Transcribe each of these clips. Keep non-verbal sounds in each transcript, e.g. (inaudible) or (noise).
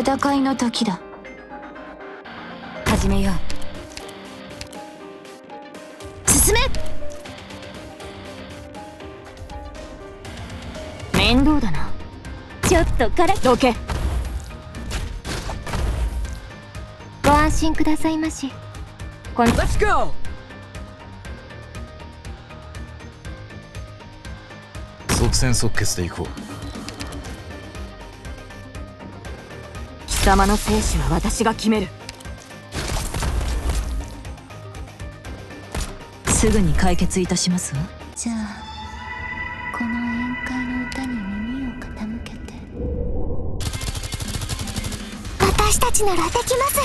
戦いの時だ。始めよう。進め！面倒だな。ちょっとからどけ。ご安心くださいまし。こん Let's go! 即戦即決でいこう貴様の生死は私が決める。すぐに解決いたしますわ。じゃあこの宴会の歌に耳を傾けて。私たちならできます。は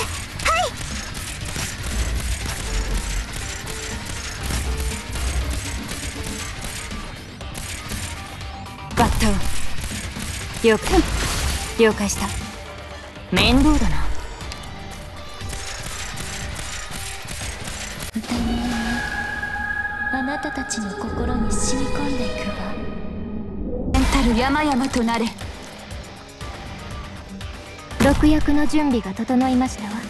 い。バット了解。了解した面倒だな。あなたたちの心に染み込んでいくわ。メンタル山々となれ。毒薬の準備が整いましたわ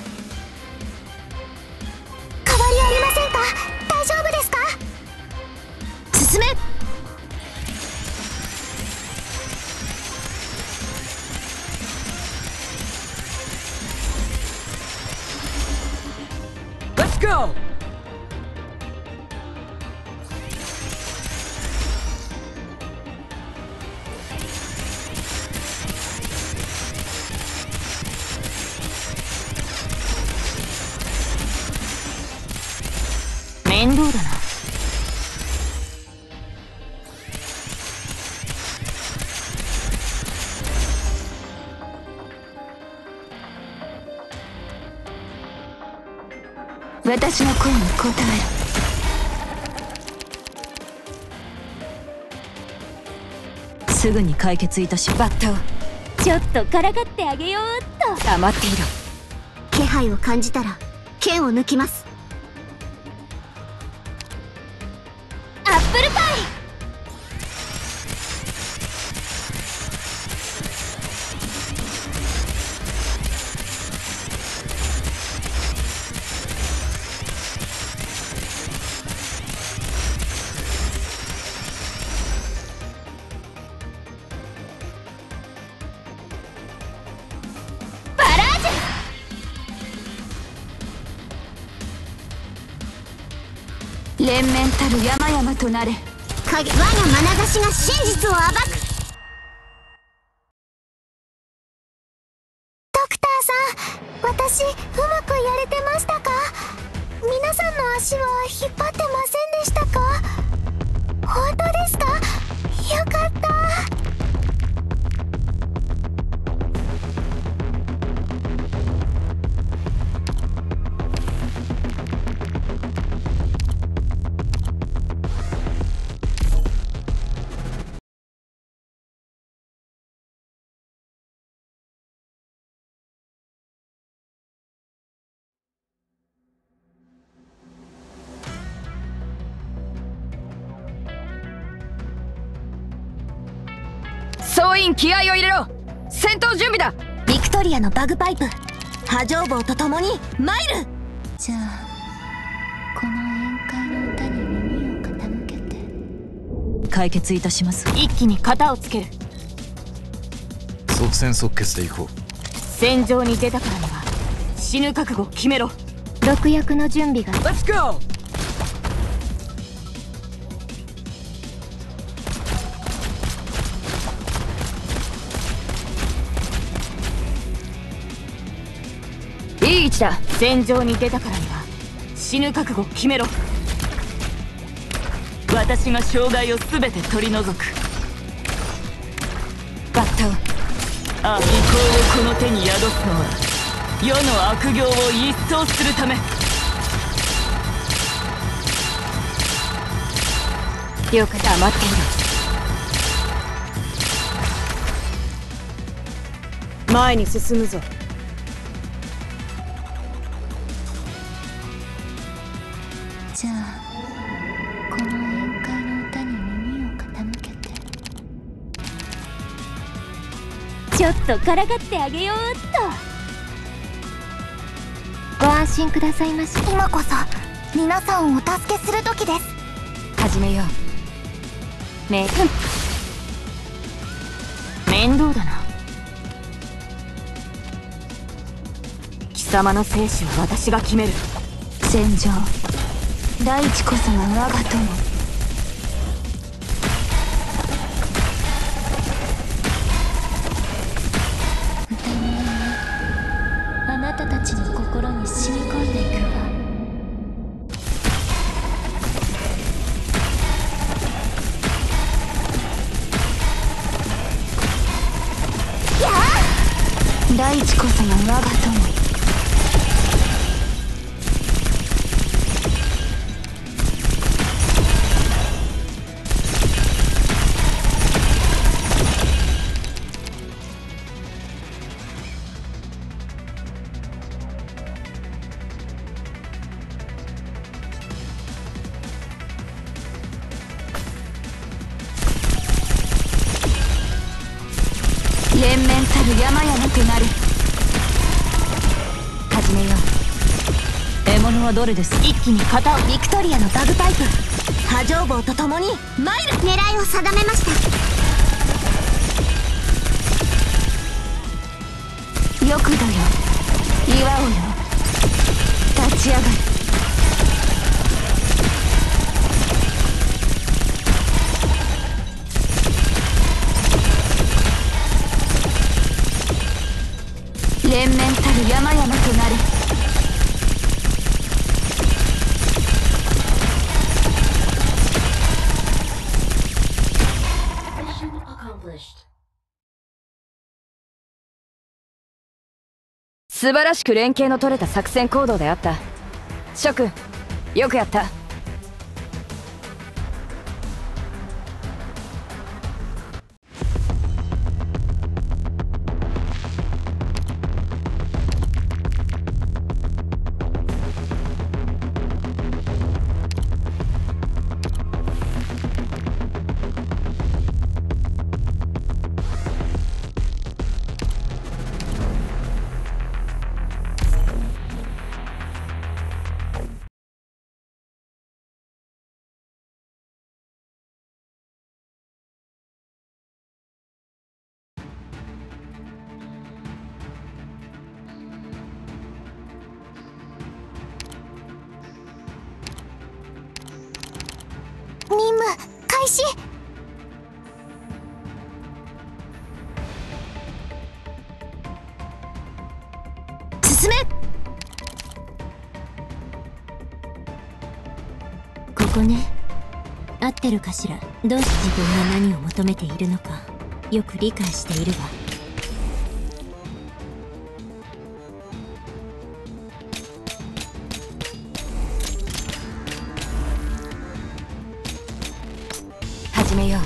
解決いたしバットちょっとからかってあげようっと。黙っていろ。気配を感じたら剣を抜きますたる山々となれ。影我が眼差しが真実を暴く気合を入れろ。戦闘準備だ。ビクトリアのバグパイプ。波状棒と共に参る。じゃあこの宴会の歌に耳を傾けて。解決いたします。一気に型をつける。即戦即決でいこう。戦場に出たからには死ぬ覚悟を決めろ。毒薬の準備が。Let's go! い戦場に出たからには死ぬ覚悟を決めろ。私が障害を全て取り除く。バットあ意向をこの手に宿すのは世の悪行を一掃するため。了解。黙っていろ。前に進むぞちちょっとからかってあげようっと。ご安心くださいまし。今こそ皆さんをお助けする時です。始めよう。めふん。面倒だな。貴様の生死は私が決める。戦場。大地こそが我が友あなたたちの心に染み込んでいくわ。に型をビクトリアのバグパイプ。波状棒と共に。参る狙いを定めました。よくだよ。岩尾よ。立ち上がる素晴らしく連携の取れた作戦行動であった。諸君よくやった。ってるかしら？どうして自分が何を求めているのか？よく理解しているわ。始めよう。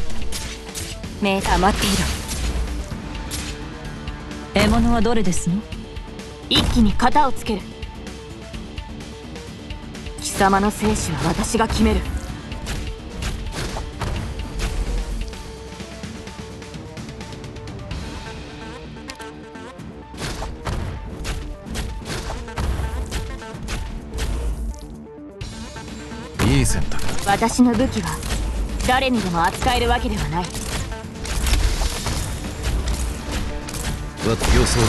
メーター待っていろ獲物はどれですの？一気に型をつける。貴様の生死は私が決める選択だ私の武器は誰にでも扱えるわけではない。わ予想通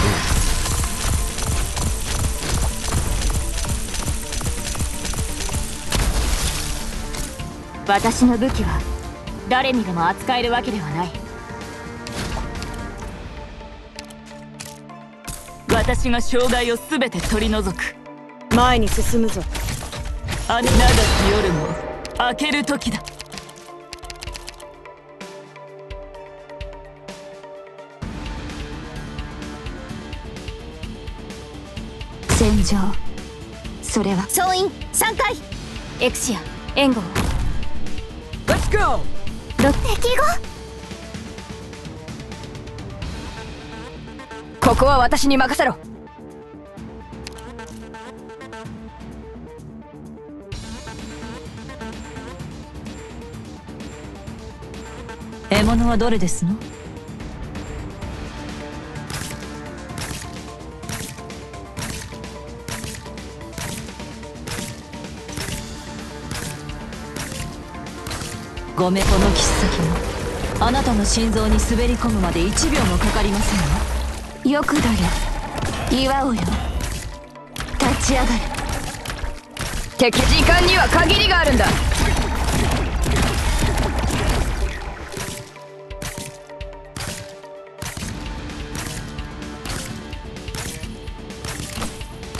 私の武器は誰にでも扱えるわけではない。私が障害を全て取り除く。前に進むぞあ長き夜も明ける時だ。戦場。それは。総員3回。エクシア。援護を。敵語ここは私に任せろ物はどれですの？ごめこの切っ先も。あなたの心臓に滑り込むまで1秒もかかりませんわよくだよ祝おうよ。立ち上がる敵時間には限りがあるんだ。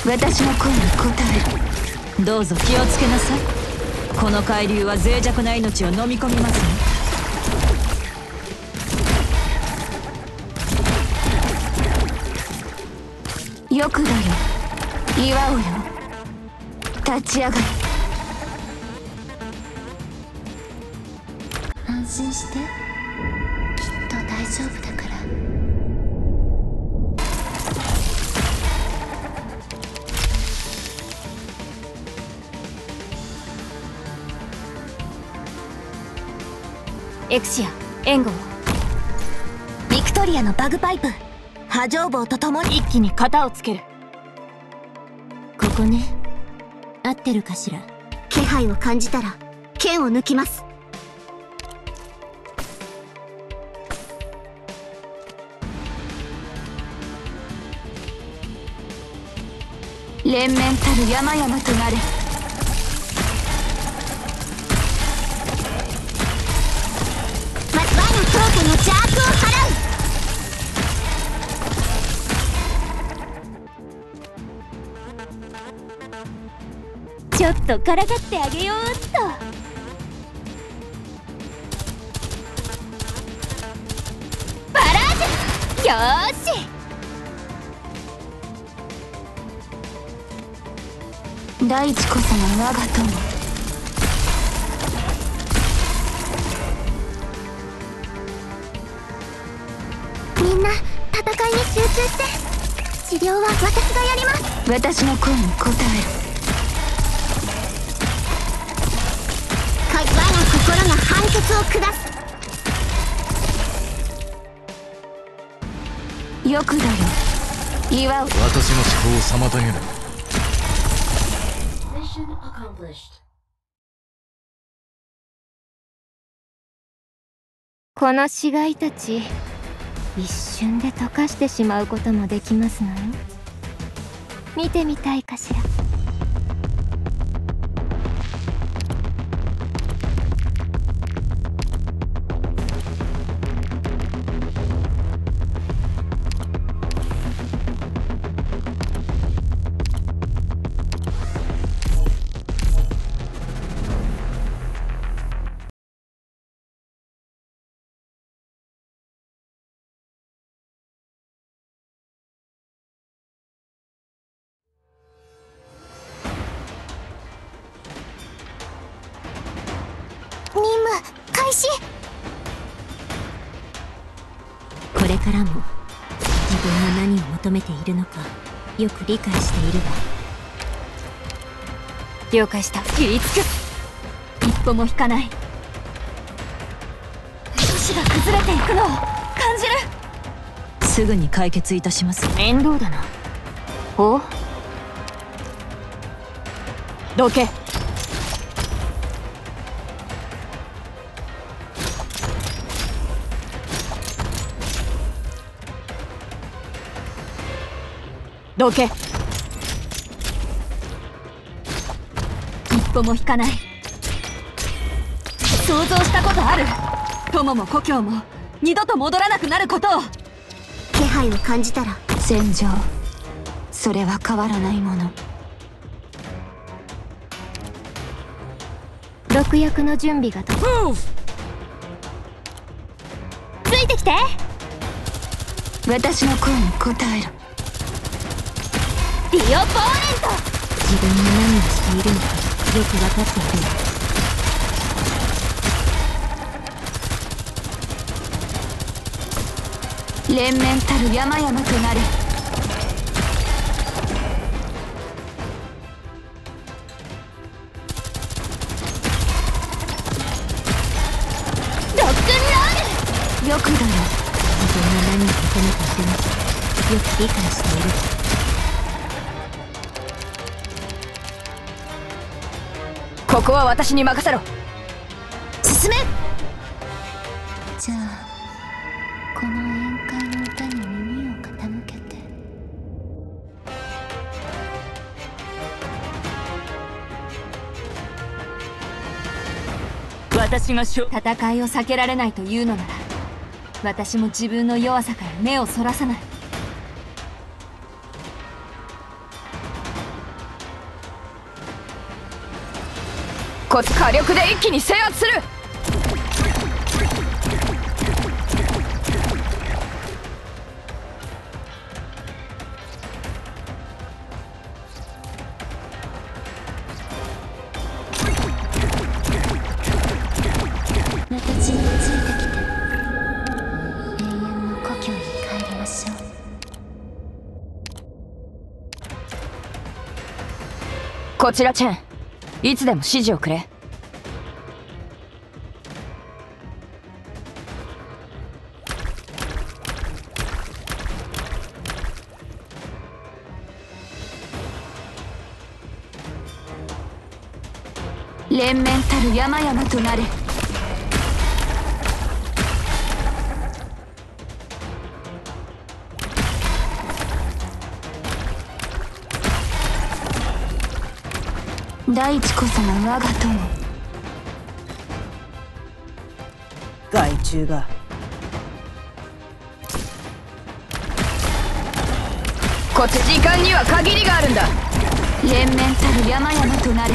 私の声に応える。どうぞ気をつけなさい。この海流は脆弱な命を飲み込みますね。よくだよ岩尾よ立ち上がる安心して。エクシア援護を。ビクトリアのバグパイプ波状棒とともに一気に型をつける。ここね。合ってるかしら？気配を感じたら剣を抜きます。連綿たる山々となれ。ちょっとからかってあげようっと。バラージュ！よーし！大地こそが我が友。みんな戦いに集中して。治療は私がやります。私の声に応えかを下す。よくだよ岩尾私の思考を妨げる。Mission accomplished. この死骸たち一瞬で溶かしてしまうこともできますのよ。見てみたいかしら。開始。これからも自分が何を求めているのかよく理解しているわ。了解した。言いつく。一歩も引かない。都市が崩れていくのを感じる。すぐに解決いたします。面倒だな。おどけどけ。一歩も引かない。想像したことある。友も故郷も二度と戻らなくなることを。気配を感じたら。戦場。それは変わらないもの。毒薬の準備がと。ついてきて。私の声に応えるディオポーネント自分が何をしている。のかよく分かっている。連綿たる山々となれロックンロールよくだよ自分が何を求めているのかよく理解している。ここは私に任せろ。進進め。じゃあこの宴会の歌に耳を傾けて。私が勝戦いを避けられないというのなら私も自分の弱さから目をそらさないこ火力で一気に制圧する。こちらチェンいつでも指示をくれ。連綿たる山々となれ。大地こそが我が友。害虫が。こっち時間には限りがあるんだ。連綿たる山々となれ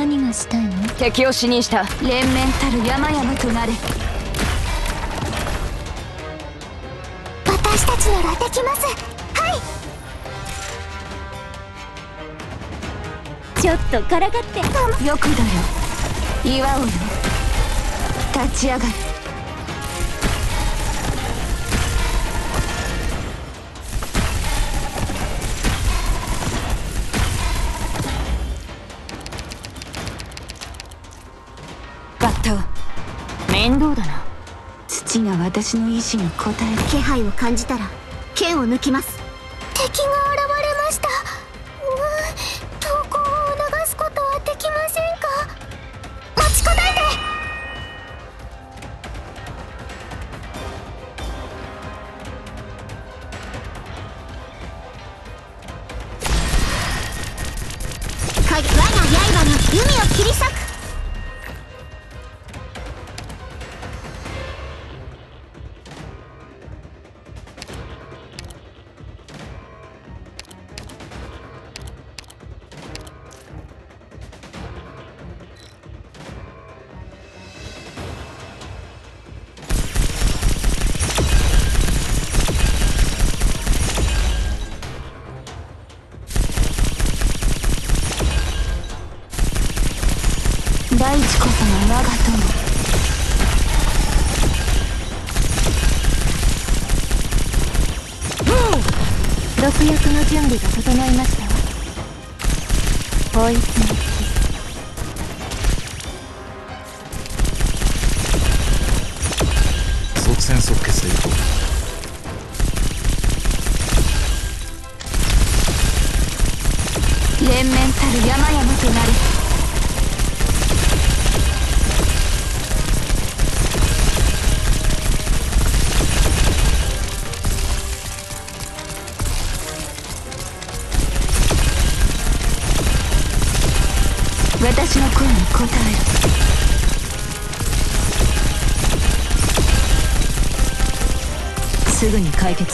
何がしたいの？敵を死にした。連綿たる山々となれ。私たちならできます。はい。ちょっとからかって。よくだよ。祝おうよ。立ち上がる私の意志に応える。気配を感じたら剣を抜きます。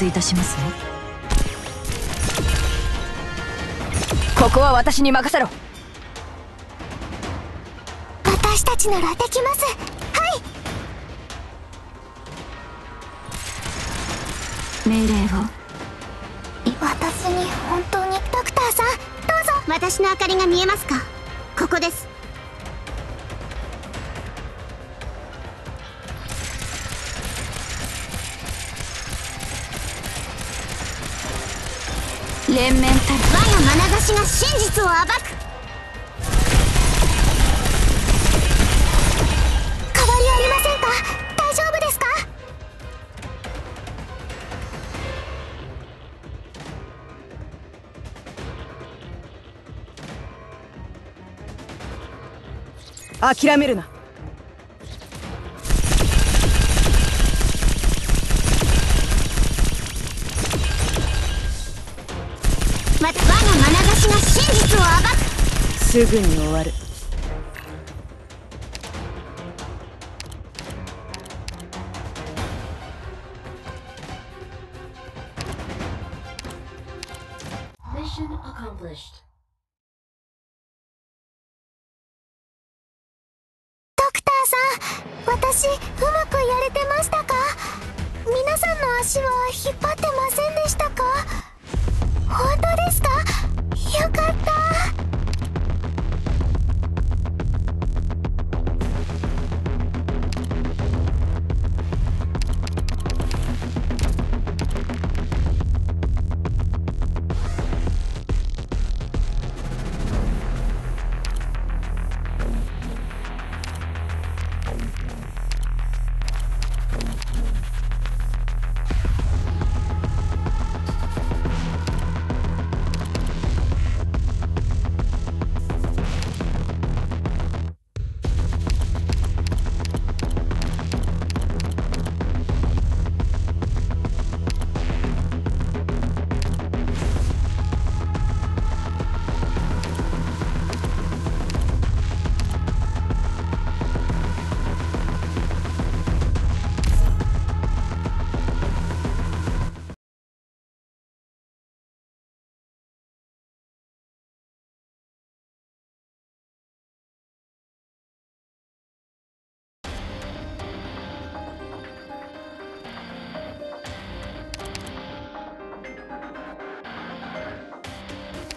いたしますわここは私に任せろ。私たちならできます。はい。命令を。私に本当にドクターさんどうぞ。私の明かりが見えますか？ここです連綿たる我が眼差しが真実を暴く。変わりありませんか？大丈夫ですか？諦めるな。すぐに終わる。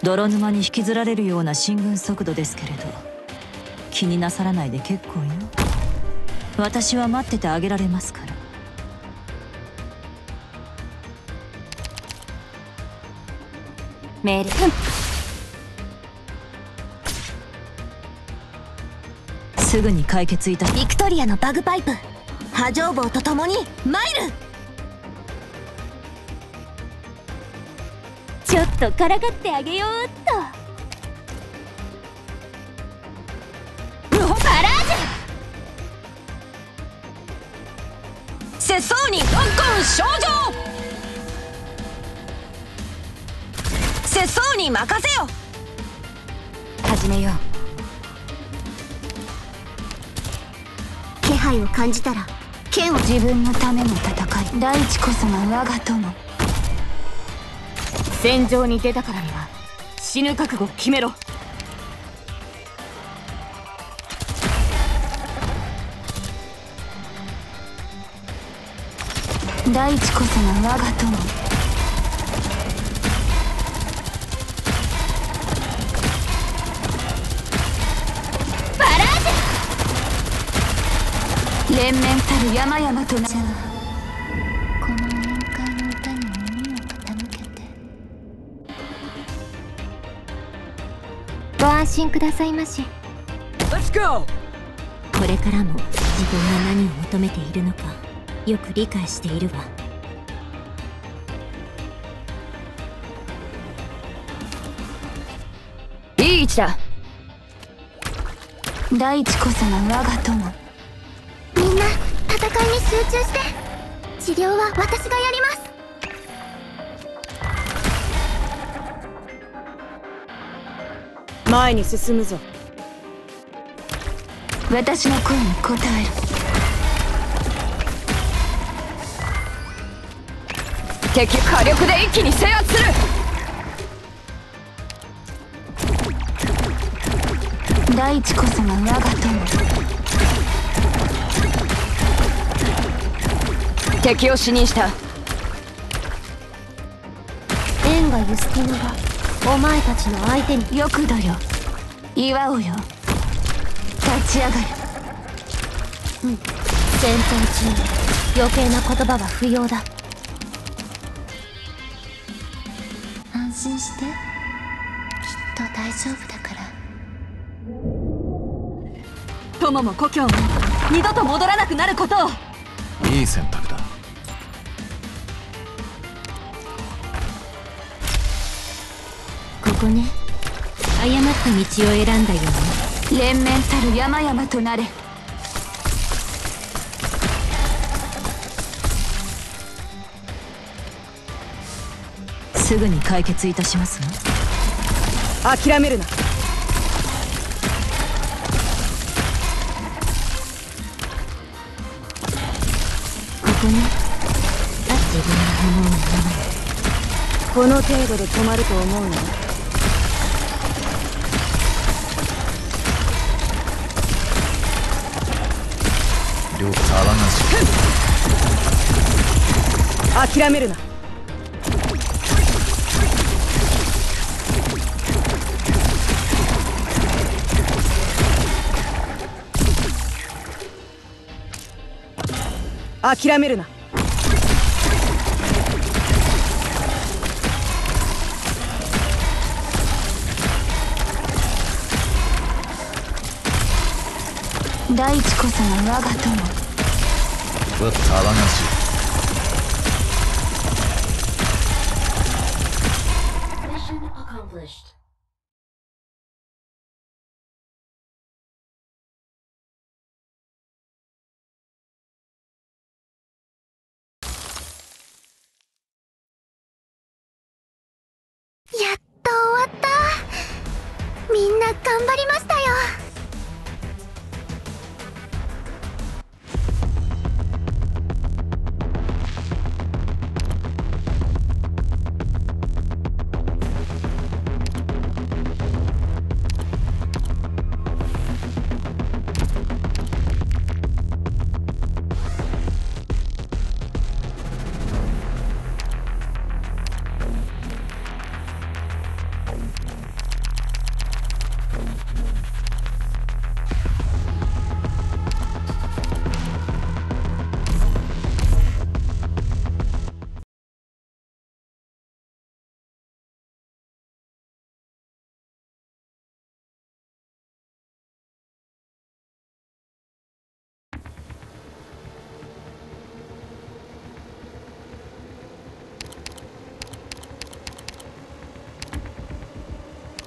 泥沼に引きずられるような進軍速度ですけれど気になさらないで結構よ。私は待っててあげられますから。命令すぐに解決いたビクトリアのバグパイプ。波状棒と共にマイとからかってあげようっと。世相に特訓症状世相に任せよ。始めよう。気配を感じたら剣を自分のための戦い。大地こそが我が友戦場に出たからには死ぬ覚悟決めろ。大地こそが我が友。連綿たる山々とな心くださいまし。Let's go! これからも自分が何を求めているのかよく理解しているわ。いい位置だ。大地こそが我が友。みんな戦いに集中して。治療は私がやります前に進むぞ。私の声に応える。敵火力で一気に制圧する。大地こそが我が友。敵を死にした。エンガ・ユスティヌがお前たちの相手によくだよ。祝おうよ。立ち上がる戦闘中余計な言葉は不要だ。安心して。きっと大丈夫だから。友も故郷も二度と戻らなくなることを。いい選択ここね。誤った道を選んだようね。連綿たる山々となれ。すぐに解決いたしますわ。諦めるな。ここね。自分の思うままにこの程度で止まると思うの？両騒がし。い諦めるな。諦めるな。大地こそが我が友。は沢がし。い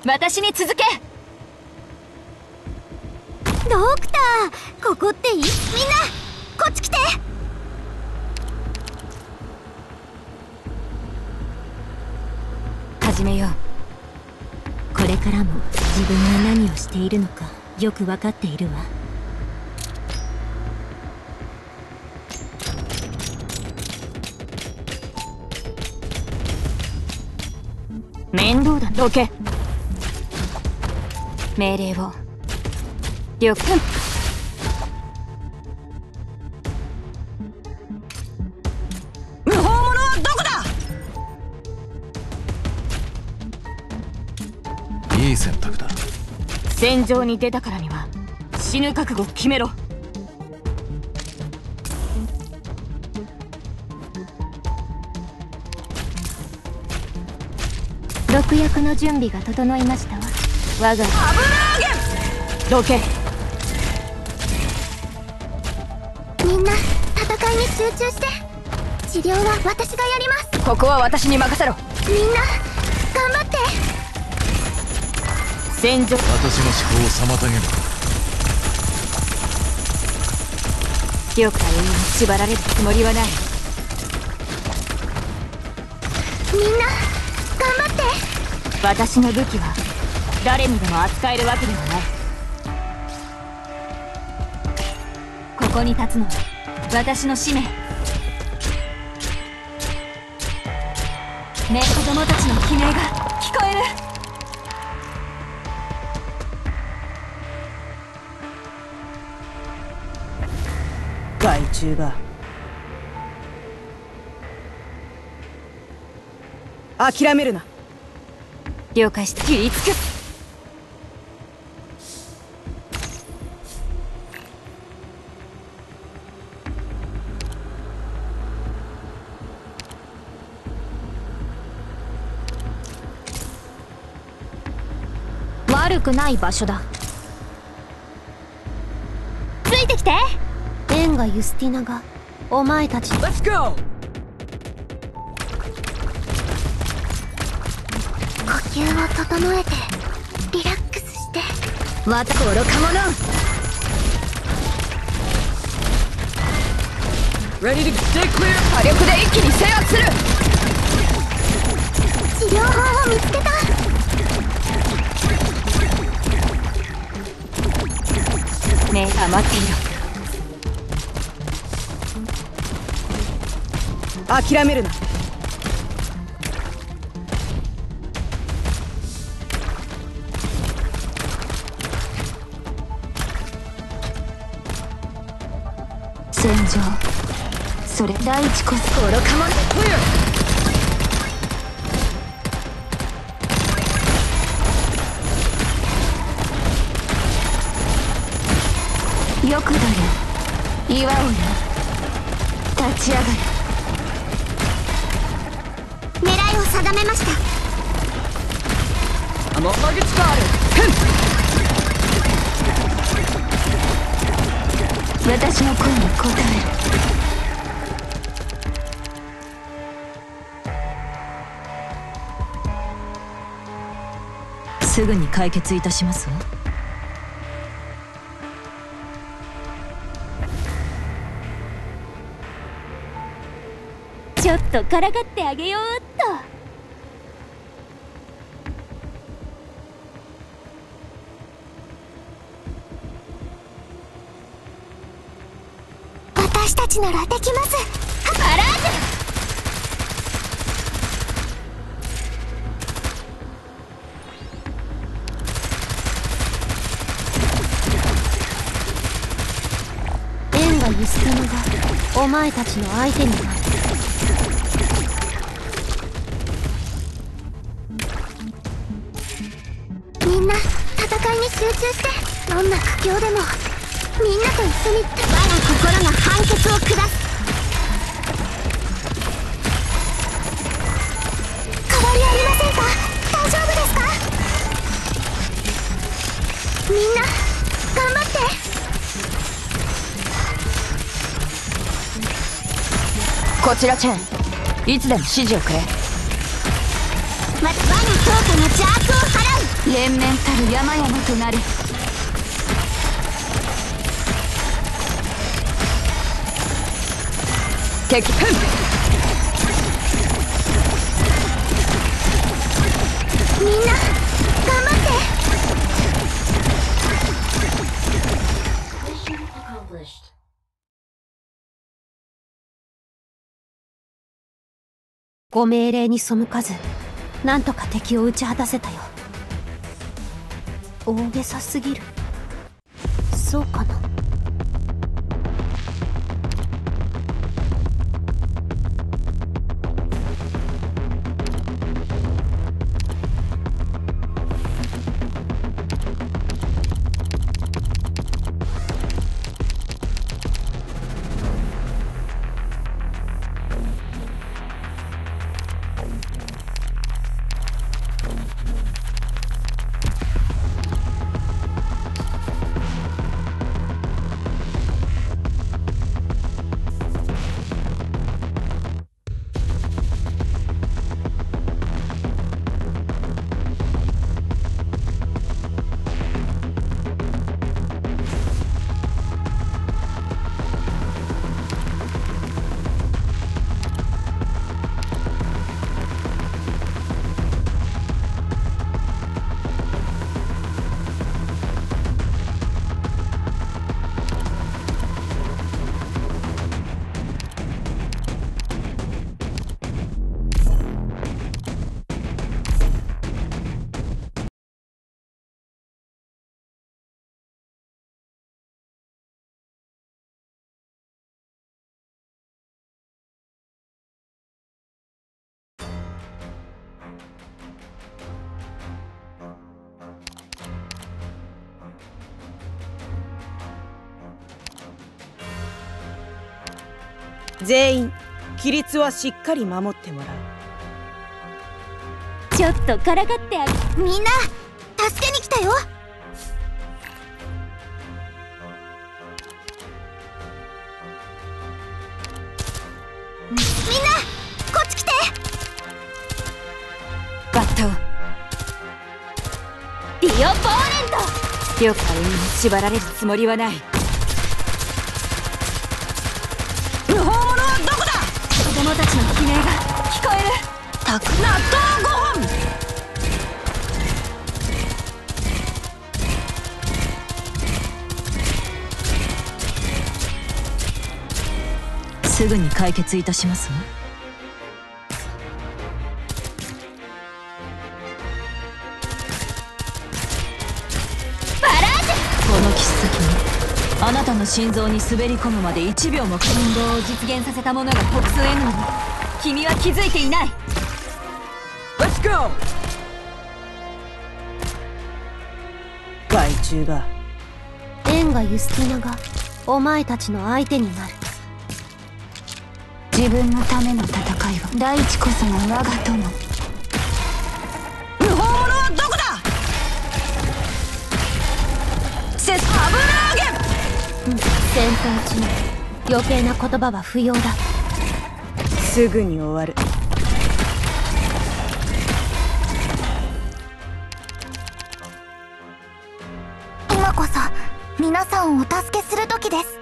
私に続け。ドクターここっていい？みんなこっち来て。始めよう。これからも自分が何をしているのかよく分かっているわ。面倒だ。どけ。命令を。了解。無法者はどこだ？いい選択だ。戦場に出たからには死ぬ覚悟を決めろ。毒薬の準備が整いましたわ我がどけ。みんな戦いに集中して。治療は私がやります。ここは私に任せろ。みんな頑張って。戦場。私の思考を妨げる了解。に縛られるつもりはない。みんな頑張って。私の武器は誰にでも扱えるわけではない。ここに立つのは私の使命。ね子供たちの悲鳴が聞こえる。害虫が。諦めるな。了解した。切りつく。悪くない場所だ。ついてきて。エンガ・ユスティナがお前たち Let's go! 呼吸を整えてリラックスして。また愚か者。Ready to stay clear? 火力で一気に制圧する治療法を見つけた目黙っていろ諦めるな。戦場。それ。第一こそ。愚か者よくだよ岩をよ立ち上がれ。狙いを定めました。もう間口がある。私の声に応えすぐに解決いたしますわとからかってあげようっと。私たちならできます。アラーお前たちの相手になみんな戦いに集中して。どんな苦境でもみんなと一緒に我が心が判決を下す変わりありませんか？大丈夫ですか？みんな頑張ってこちらチェン。いつでも指示をくれ。連綿たる山々となる敵みんな頑張って.ご命令に背かずなんとか敵を打ち果たせたよ大げさすぎる。そうかな。全員規律はしっかり守ってもらう。ちょっとからかってあげみんな助けに来たよ。みんなこっち来て。バッタをディオ・ボーレント。よくあれにも縛られるつもりはない子供たちの悲鳴が聞こえる。たく納豆ご飯すぐに解決いたしますわ。なたの心臓に滑り込むまで1秒も運動を実現させた者が北西へのに君は気づいていない。Let's go! 害虫が。エンガ・ユスティナがお前たちの相手になる。自分のための戦いは大地こそが我が友戦闘中余計な言葉は不要だ。すぐに終わる。今こそ皆さんをお助けする時です。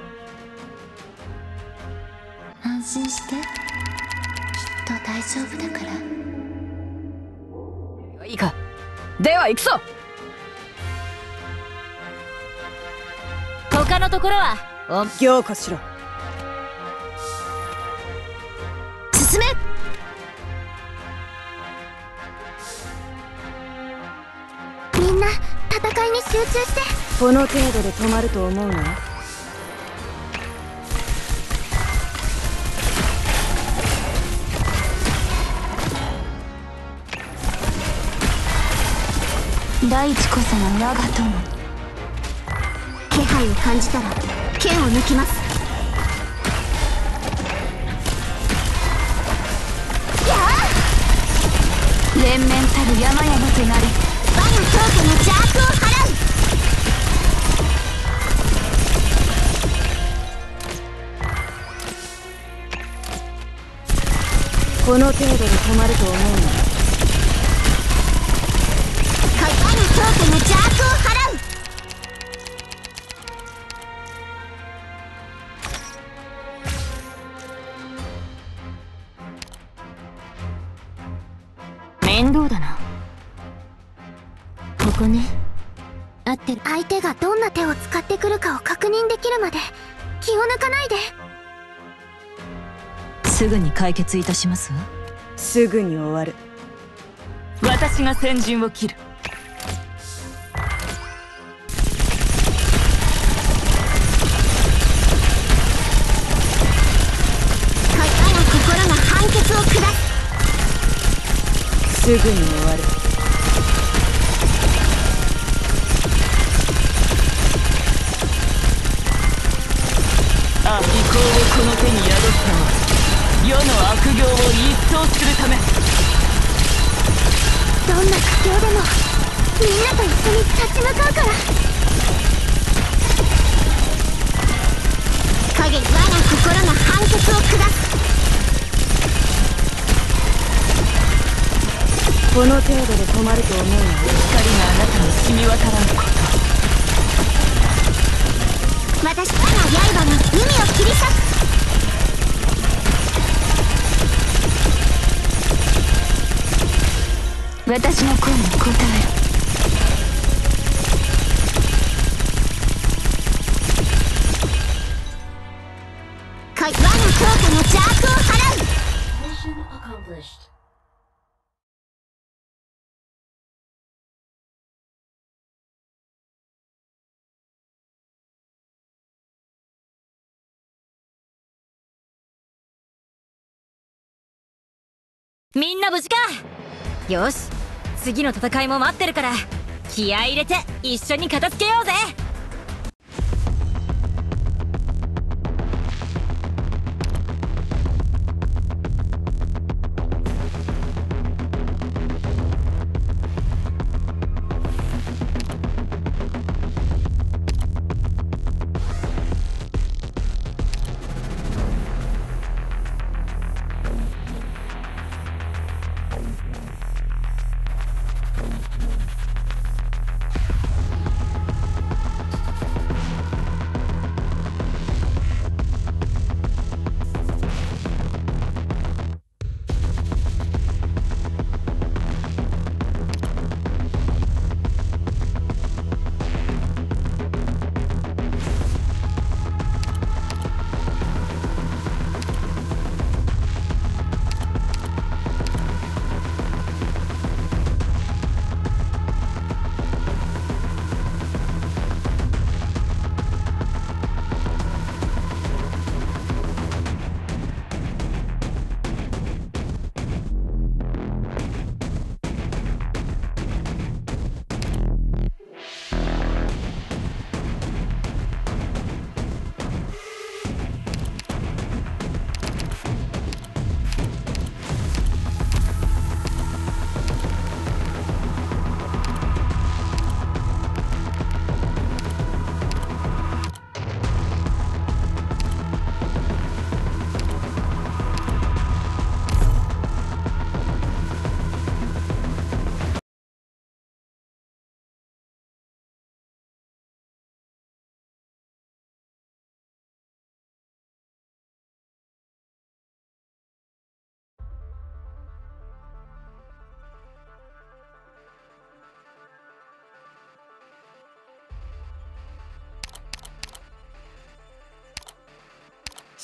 安心して。きっと大丈夫だから。いいか。では行くぞ。他のところは凝固しろ。進め。みんな戦いに集中して。この程度で止まると思うの？大地こそが我が友。気配を感じたら剣を抜きます。連綿たる山々となり我が強化の邪悪を払う。この程度で止まると思うの我が強化の邪悪解決いたします？わすぐに終わる。私が先陣を切る。我が心が判決を下す。すぐに終わる。あ飛行をこの手に宿ったの。は世の悪行を一掃するため。どんな苦境でもみんなと一緒に立ち向かうから。影我が心が判決を下す。この程度で止まると思うの光があなたに染み渡らんこと。私我が刃が海を切り裂く私の声に応えろ。か我が強化の邪悪を払う。Mission accomplished. みんな無事か。よし次の戦いも待ってるから気合入れて一緒に片付けようぜ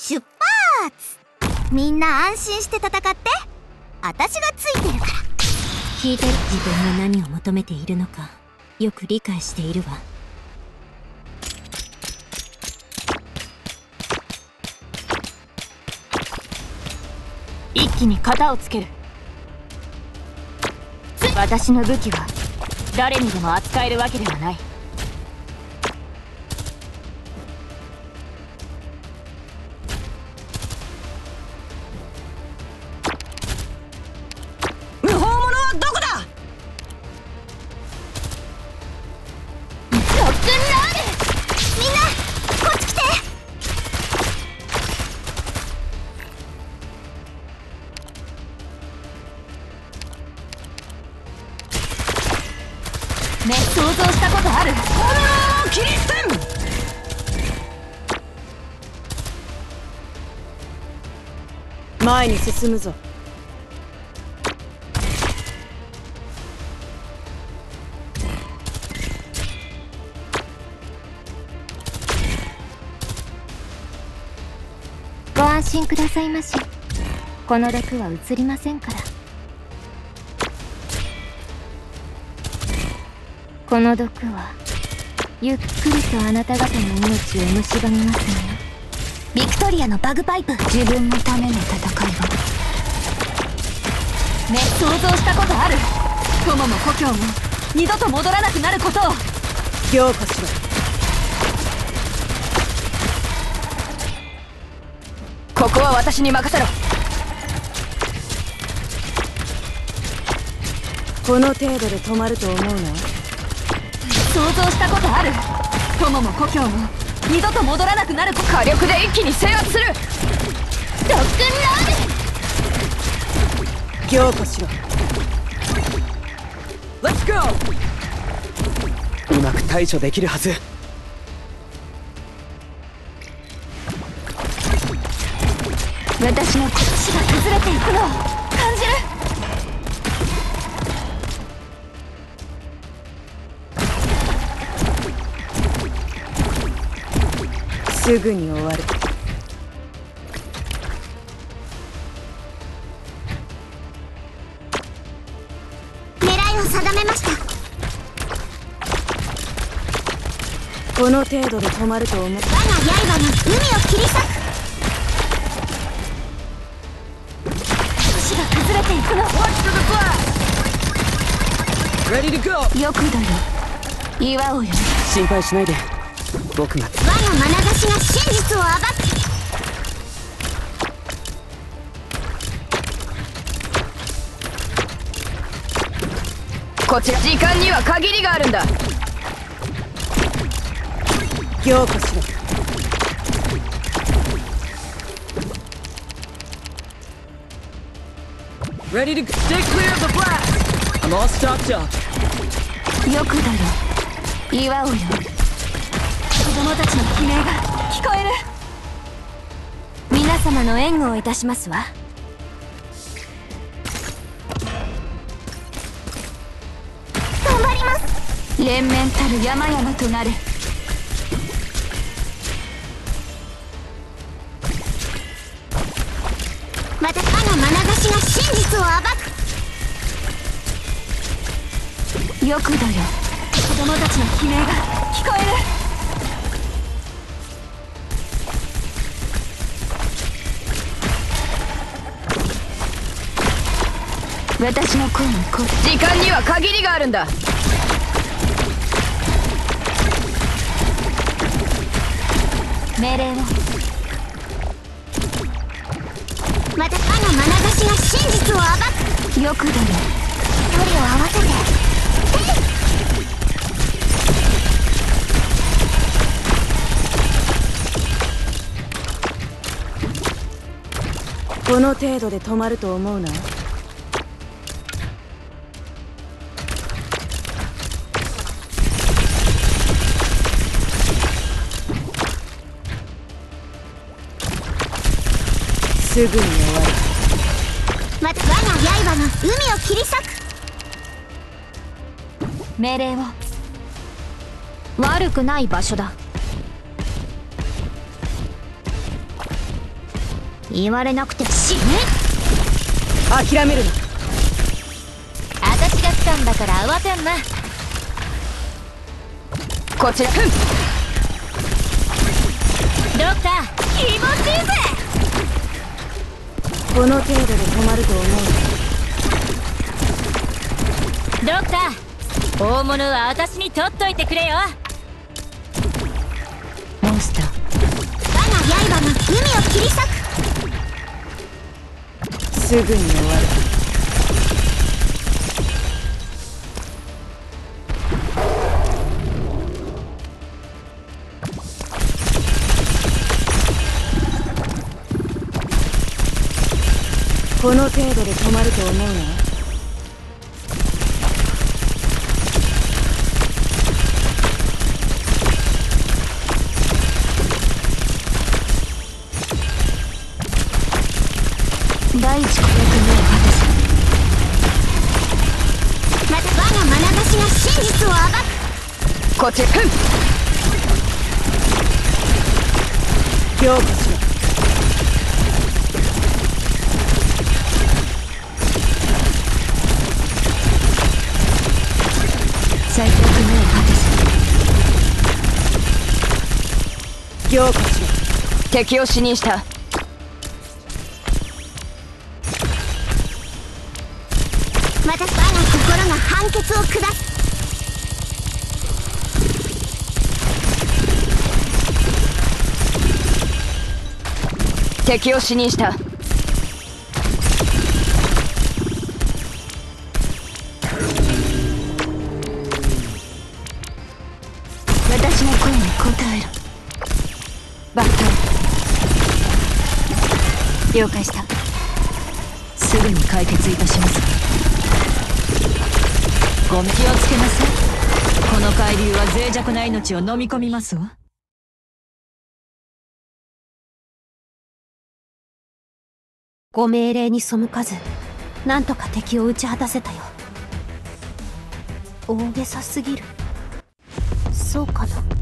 出発。みんな安心して戦って。私がついてるから。聞いて自分が何を求めているのかよく理解しているわ。一気に型をつける。私の武器は誰にでも扱えるわけではない。前に進むぞ。ご安心くださいまし。この毒は移りませんから。この毒はゆっくりとあなた方の命を蝕みますのよ。ビクトリアのバグパイプ。自分のための戦いはね想像したことある。友も故郷も二度と戻らなくなることを。凝固しろ。ここは私に任せろ。この程度で止まると思うな想像したことある。友も故郷も二度と戻らなくなる火力で一気に制圧する。ロックンロール凝固しろ。Let's go! うまく対処できるはず。私の腰が崩れていくのすぐに終わる。狙いを定めました。この程度で止まると思う。我が刃の海を切り裂く。腰が崩れていくの。Ready to go! よくだよ岩をよ心配しないで僕が我が眼差しが真実を暴くこちら時間には限りがあるんだ凝固しろ Ready to stay clear of the blast! I'm all stocked up. よくだよ岩をよ子供たちの悲鳴が聞こえる。皆様の援護をいたしますわ。頑張ります。連綿たる山々となれ。また我が眼差しが真実を暴く。よくだよ。子供たちの悲鳴が聞こえる私の声にこ時間には限りがあるんだ。命令を。また我が眼差しが真実を暴く。よくだよ距離を合わせて。この程度で止まると思うなすぐに終わるまた我が刃の海を切り裂く命令を悪くない場所だ言われなくて死ね諦めるな私が来たんだから慌てんなこちらふんドクター気持ちい。い (laughs) ぜこの程度で止まると思う。ドクター大物は私に取っといてくれよ。モンスター。我が刃が海を切り裂く。すぐに終わるこの程度で止まると思うな。第一公約目を果たすまた我が眼差しが真実を暴く。こちらふん。強化しろ。強化しろ敵を死認した。また我が心が判決を下す。敵を死認した了解した。すぐに解決いたします。ご気をつけなさい。この海流は脆弱な命を飲み込みますわ。ご命令に背かずなんとか敵を打ち果たせたよ。大げさすぎる。そうかな。